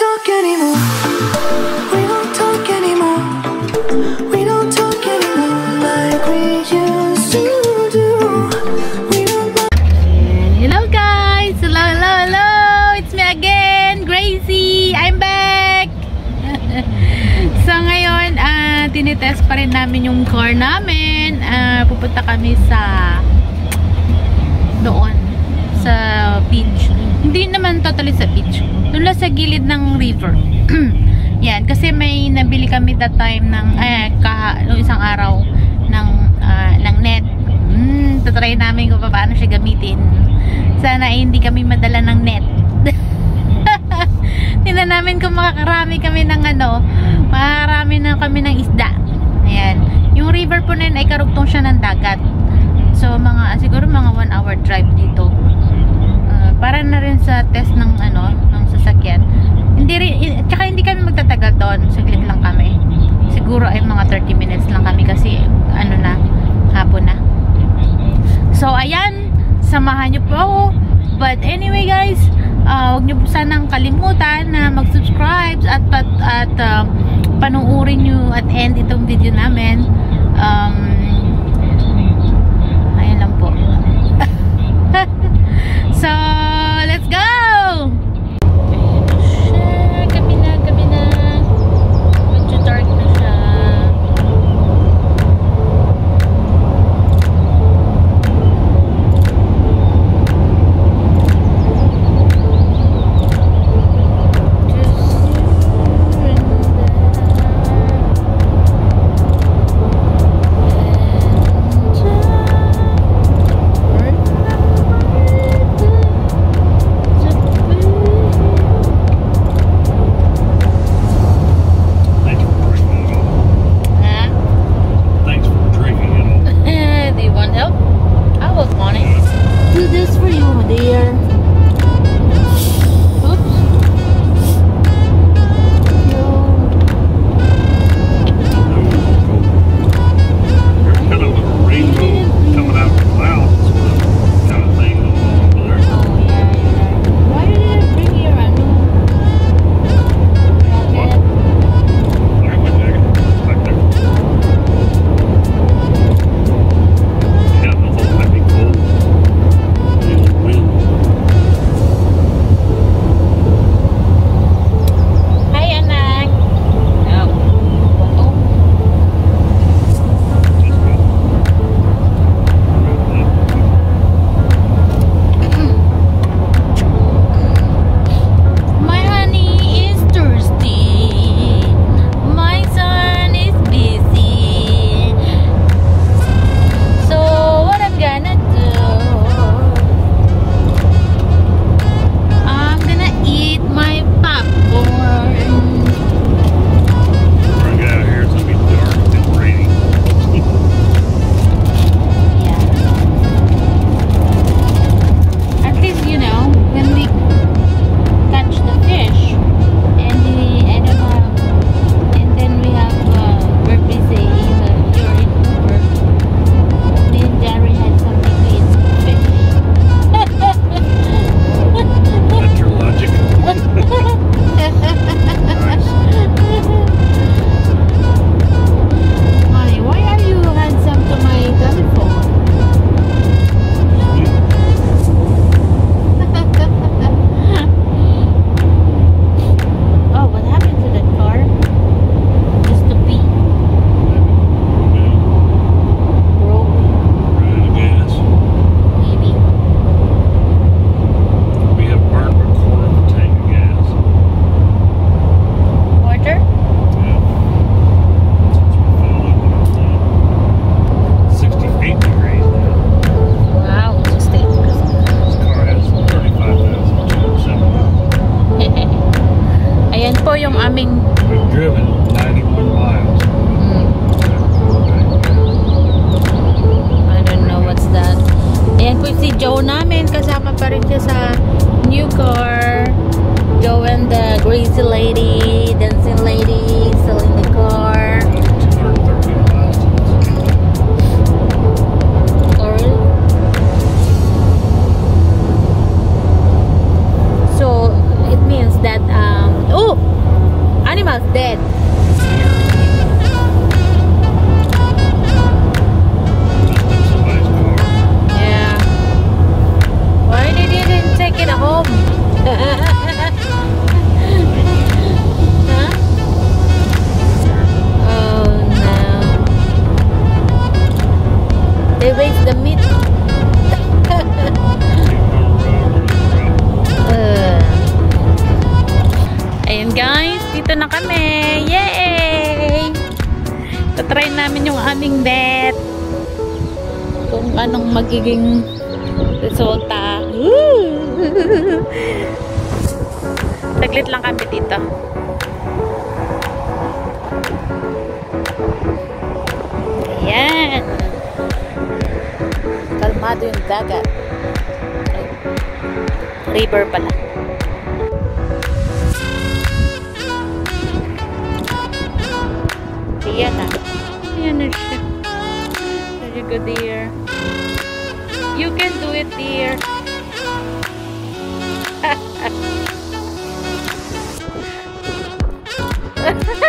talk anymore. We don't talk anymore. We don't talk anymore like we used to do. We don't. Hello guys! Hello, hello, hello! It's me again, Gracie! I'm back! so ngayon, ah tinitest pa rin namin yung car namin. Ah, pupunta kami sa doon sa beach. Hindi naman totally sa beach. Doon lang sa gilid ng river. Yan, kasi may nabili kami that time ng eh nung isang araw ng ah, ng net. Hmm, tatry namin kung paano siya gamitin. Sana ay hindi kami madala ng net. Tingnan namin kung makakarami kami ng ano, makakarami na kami ng isda. Ayan. Yung river po na yun ay karugtong siya ng dagat. So, mga, siguro mga one hour drive dito. Uh, para na rin sa test ng ano, sasakyan. Hindi rin, tsaka hindi kami magtatagal doon. Saglit lang kami. Siguro ay mga 30 minutes lang kami kasi ano na, hapon na. So, ayan. Samahan nyo po. But anyway guys, uh, huwag nyo po sanang kalimutan na mag-subscribe at, at, at uh, panuorin nyo at end itong video namin. Um, po yung aming We've driven 91 miles. mm, I don't know what's that. Ayan po si Joe namin. Kasama pa rin siya sa new car. Joe and the crazy lady, dancing lady, selling They waste the meat. Uh. Ayun guys, dito na kami. Yay! Tatry namin yung aming bet. Kung anong magiging resulta. Saglit lang kami dito. Ayan. Kalmado yung dagat. River pala. Ayan na. Ayan na siya. Very good dear. You can do it dear.